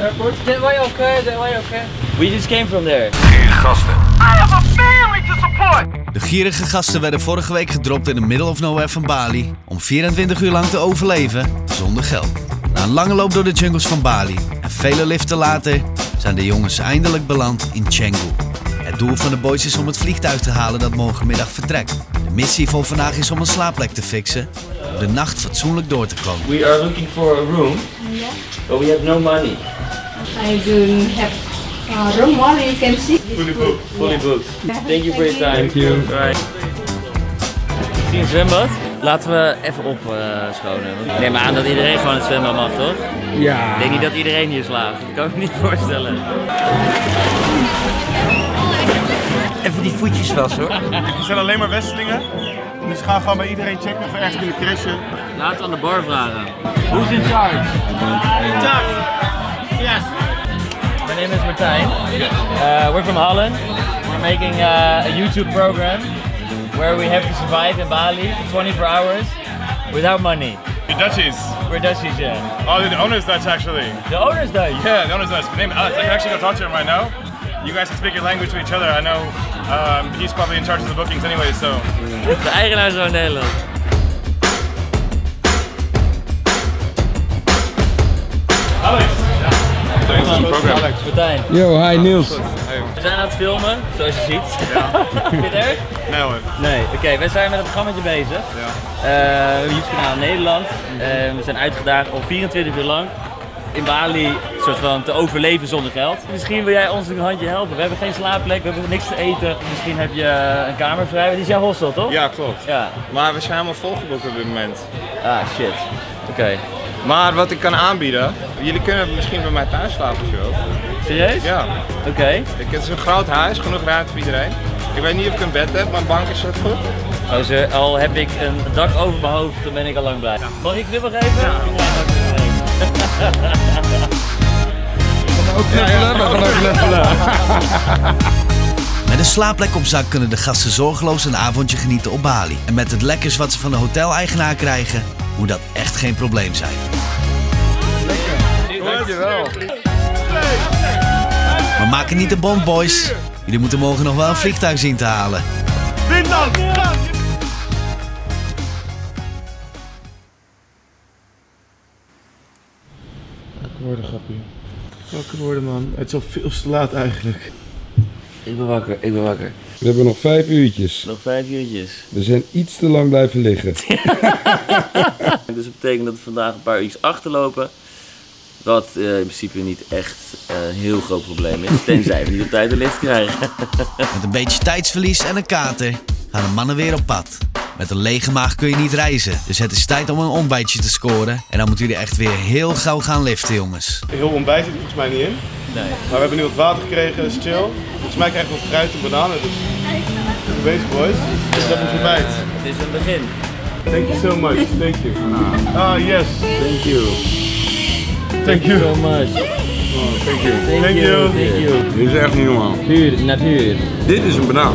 airport? Then why okay? Then why okay? We just came from there. De gierige gasten werden vorige week gedropt in de middle of nowhere van Bali om 24 uur lang te overleven zonder geld. Na een lange loop door de jungles van Bali en vele liften later zijn de jongens eindelijk beland in Canggu. Het doel van de boys is om het vliegtuig te halen dat morgenmiddag vertrekt. De missie voor vandaag is om een slaapplek te fixen om de nacht fatsoenlijk door te komen. We are looking for a room, but we have no money. I don't have uh, room one you can see. Fully booked. Fully booked. Thank you for your time. Thank you. Right. Zie een zwembad? Laten we even op eh. Want Ik neem aan dat iedereen gewoon het zwembad mag, toch? Ja. Ik denk niet dat iedereen hier slaapt. Dat kan ik me niet voorstellen. Even die voetjes vast hoor. Er zijn alleen maar Westelingen. Dus we gaan gewoon bij iedereen checken of we ergens kunnen crashen. We aan de bar vragen. Who's in charge? In charge. Yes. My name is Martijn. Uh, we're from Holland. We're making uh, a YouTube program where we have to survive in Bali for 24 hours without money. The Dutchies. We're Dutchies, yeah. Oh, the owner's Dutch actually. The owner's Dutch. Yeah, the owner's Dutch. My name is Alex. I can actually go talk to him right now. You guys can speak your language to each other. I know um, he's probably in charge of the bookings anyway, so. De eigenaar is gewoon Nederland. Martijn. Yo, hi Niels. We zijn aan het filmen, zoals je ziet. Vind je het erg? Nee hoor. Nee, oké, wij zijn met een programma bezig. Ja. Eh, YouTube kanaal Nederland. Eh, we zijn uitgedaagd om 24 uur lang in Bali soort van te overleven zonder geld. Misschien wil jij ons een handje helpen. We hebben geen slaapplek, we hebben niks te eten. Misschien heb je eh, een kamer vrij. Dit is jouw hostel, toch? Ja, klopt. Ja. Maar we zijn helemaal volgeboekt op dit moment. Ah, shit. Oké. Maar wat ik kan aanbieden, jullie kunnen misschien bij mij thuis slapen wilt. Serieus? Ja. Oké. Ik, het is een groot huis, genoeg ruimte voor iedereen. Ik weet niet of ik een bed heb, maar een bank is dat goed. Oh, ze- al heb ik een dak over mijn hoofd, dan ben ik al lang blij. Mag ik knuffel geven? Ja. Ook knuffelen, we gaan ook knuffelen. Met een slaapplek op zak kunnen de gasten zorgeloos een avondje genieten op Bali. En met het lekkers wat ze van de hoteleigenaar krijgen, moet dat echt geen probleem zijn. Dankjewel. Maar maak het niet de bond, boys. Jullie moeten morgen nog wel een vliegtuig zien te halen. Win dan! Wakker worden, grappie. Wakker worden, man. Het is al veel te laat eigenlijk. Ik ben wakker, ik ben wakker. We hebben nog vijf uurtjes. Nog vijf uurtjes. We zijn iets te lang blijven liggen. Dus dat betekent dat we vandaag een paar uurtjes achterlopen. Wat eh, in principe niet echt eh, een heel groot probleem is. Tenzij we niet op tijd de lift krijgen. Met een beetje tijdsverlies en een kater gaan de mannen weer op pad. Met een lege maag kun je niet reizen, dus het is tijd om een ontbijtje te scoren. En dan moeten jullie echt weer heel gauw gaan liften, jongens. Heel ontbijt zit volgens mij niet in. Nee. Maar we hebben nu wat water gekregen, dat is chill. Volgens mij krijgen we fruit en bananen, dus... Zijn bezig, boys. Dus dat is ontbijt. Het is een begin. Thank you so much. Thank you. Ah, yes. Thank you. Thank you. So much. Thank you. Thank, Thank you. you. Thank you. Dit is echt niet normaal. Puur, natuur. Dit is een banaan.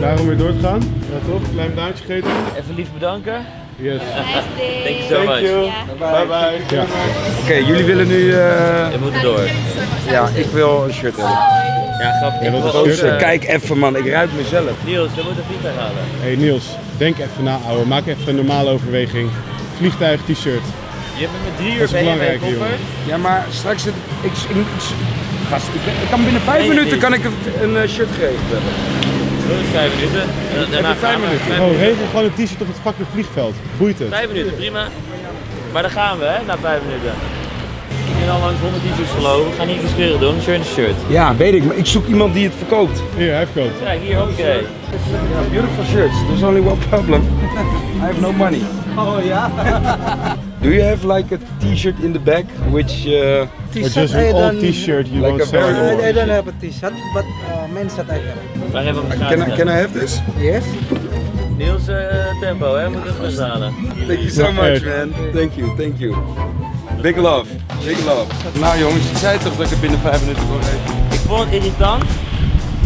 Daarom weer door te gaan. Ja toch? Klein banaantje gegeten. Even lief bedanken. Yes. Thank you so Thank much. you. Bye bye. Ja. Oké, jullie willen nu... eh, We moeten door. Ja, ik wil een shirt hebben. Ja, grappig. Dat is ook, eh, Kijk even man, ik ruik mezelf. Niels, we moeten een vliegtuig halen. Hey Niels, denk even na ouwe. Maak even een normale overweging. Vliegtuig, t-shirt. Je hebt me met drie Dat uur is bij je belangrijk, jongen. Ja, maar straks zit ik... ik, ik, gast, ik, ben- ik kan binnen vijf Nee, minuten kan ik een, eh, shirt hebben. Dat is vijf minuten. En Daarna vijf gaan we. minuten? Vijf Oh, regel gewoon een t-shirt op het fucking vliegveld. Boeit het. Vijf minuten, prima. Maar dan gaan we, hè, na vijf minuten. Ik ben al langs 100 t-shirts gelopen. We gaan niet iets doen. Shirt is shirt. Ja, weet ik, maar ik zoek iemand die het verkoopt. Hier, hij verkoopt. Ja, hier, oké. Ja, beautiful shirts. There's only one problem. I have no money. Oh yeah. Do you have like a t-shirt in the back which uh, Or just an old t-shirt you Like won't a sell anymore. I, don't have a t-shirt, but uh, men's shirt I have. Waar hebben we hem can I, can I have this? Yes. Niels, eh, tempo, hè? Moet het halen. Thank you so Ja, much man. Thank you, thank you. Big love, big love. Nou jongens, ik zei toch dat ik het binnen vijf minuten kon regelen. Ik vond het irritant.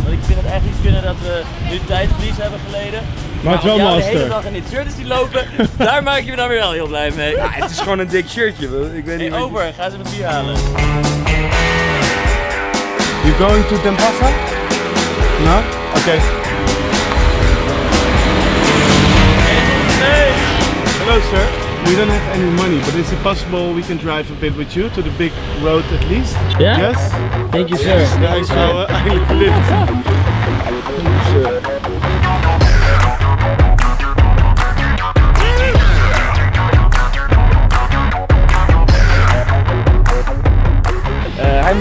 Want ik vind het echt niet kunnen dat we nu tijdverlies hebben geleden. Maar het is wel jou de hele master. dag in dit shirt is die lopen, daar maak je me dan weer wel heel blij mee. Ja, het is gewoon een dik shirtje. Ik weet niet Hey, je- over, ga ze met bier halen. You going to Tempasa? No? Okay. Hello sir. We don't have any money, but is it possible we can drive a bit with you to the big road at least? Yeah? Yes? Thank you sir. Ja, ik zou eh, eigenlijk lift.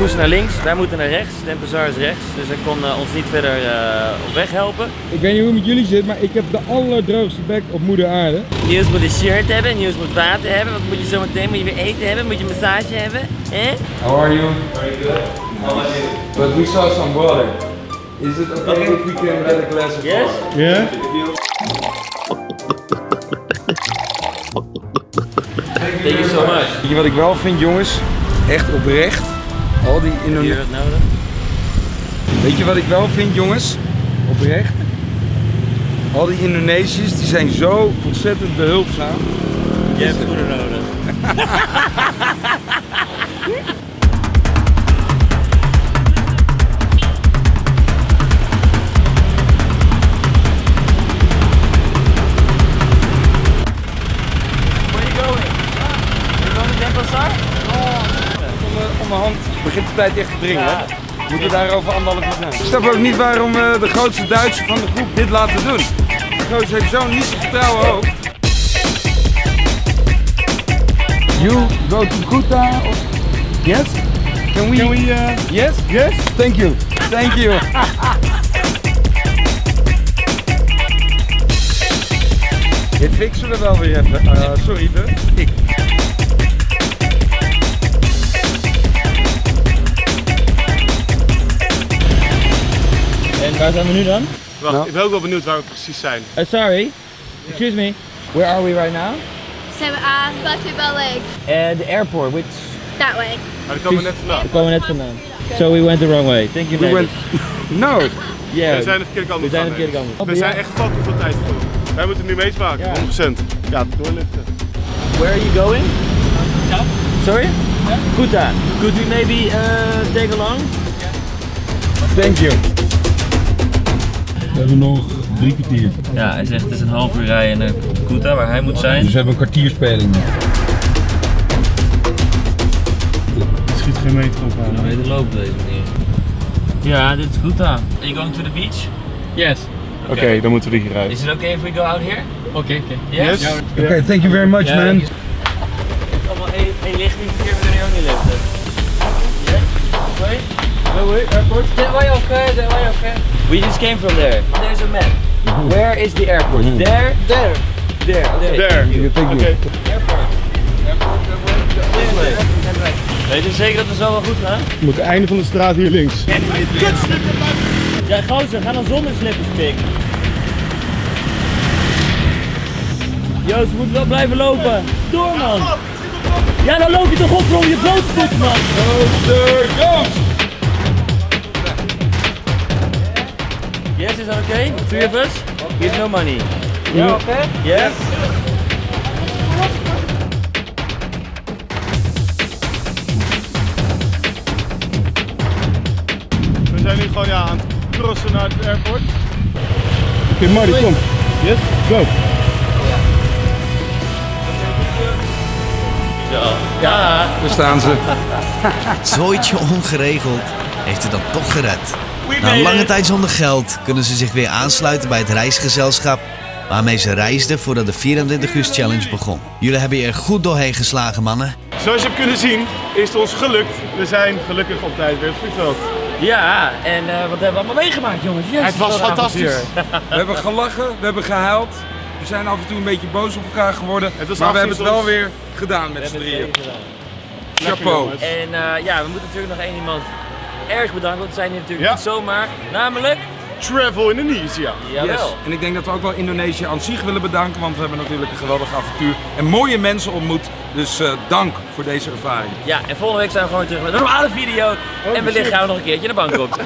Moest naar links, wij moeten naar rechts. Tempezar is rechts, dus hij kon eh, ons niet verder eh, op weg helpen. Ik weet niet hoe het met jullie zit, maar ik heb de allerdroogste bek op moeder aarde. Niels moet een shirt hebben, Niels moet water hebben. Wat moet je zo meteen? Moet je weer eten hebben? Moet je massage hebben? Eh? How are you? Very good. How are you? But we saw some water. Is it okay if we can get a glass of Yes? water? Yeah? Thank you so much. Weet je wat ik wel vind, jongens? Echt oprecht. Al die Indonesiërs. wat nodig? Weet je wat ik wel vind, jongens? Oprecht. Al die Indonesiërs die zijn zo ontzettend behulpzaam. Je hebt schoenen nodig. mijn hand begint de tijd echt te dringen. Ja. hè? We moeten daarover anderhalf uur zijn. Ik snap ook niet waarom eh, de grootste Duitser van de groep dit laten doen. De grootste heeft zo'n niet vertrouwen hoofd. You go to Kuta? Yes? Can we? Can we, uh, Yes? yes? Thank you. Thank you. Dit fixen we wel weer even. Eh, sorry, de. Ik. Waar zijn we nu dan? Wacht, Nou. ik ben ook wel benieuwd waar we precies zijn. Uh, sorry. Excuse me. Where are we right now? So, uh, Batu Balig, Uh, the airport, which... that way. Maar daar komen we net vandaan. We komen net vandaan. So we went the wrong way. Thank you We ladies. went. No. Yeah. We zijn de verkeerde kant We zijn de gegaan, verkeerde kant op. We zijn echt fucking veel tijd voor. Wij moeten nu meesmaken, Ja. 100%. Ja, doorliften. Where are you going? Sorry? Kuta. Could we maybe uh, take along? Thank you. We hebben nog drie kwartier. Ja, hij zegt het is een half uur rijden naar Kuta, waar hij moet zijn. Dus we hebben een kwartierspeling. Het schiet geen meter op aan. Nee, de lopen deze manier. Ja, dit is Kuta. Are you going to the beach? Yes. Oké, dan moeten we hier rijden. Is it okay if we go out here? Oké, oké. Yes? Yes? Oké, thank you very much Ja, man. Het is allemaal één, lichting, verkeer way, airport? That way okay, that way okay. We just came from there. There's a map. Where is the airport? There? There. There, okay. There. Thank you. Oké. Airport. Way. Weet je zeker dat we zo wel goed gaan? We moeten het einde van de straat hier links. Ja, gozer, ga dan zonder slippers pik. Joost, we moeten wel blijven lopen. Door, man. Ja, dan loop je toch op voor je blote voet, man. Yes, is that okay? Three of us? We have no money. Yeah, okay? Yes. We zijn nu gewoon ja, aan het crossen naar het airport. Oké, Marty, kom. Yes, go. Ja. Daar staan ze. Het zooitje ongeregeld heeft het dan toch gered. Na een lange tijd zonder geld kunnen ze zich weer aansluiten bij het reisgezelschap waarmee ze reisden voordat de 24 uur challenge begon. Jullie hebben je er goed doorheen geslagen, mannen. Zoals je hebt kunnen zien, is het ons gelukt. We zijn gelukkig op tijd weer op het vliegveld. Ja, en eh, wat hebben we allemaal meegemaakt, jongens? Jezus, Het was fantastisch. We hebben gelachen, we hebben gehuild. We zijn af en toe een beetje boos op elkaar geworden. Het was maar we hebben het wel weer gedaan met z'n drieën. Chapeau. En eh, ja, we moeten natuurlijk nog één iemand erg bedanken, want we zijn hier natuurlijk Ja. niet zomaar. Namelijk, Travel Indonesia. jawel. Yes. En ik denk dat we ook wel Indonesië aan zich willen bedanken, want we hebben natuurlijk een geweldig avontuur en mooie mensen ontmoet. Dus eh, dank voor deze ervaring. Ja, en volgende week zijn we gewoon weer terug met een normale video. en wellicht gaan we nog een keertje naar Bangkok.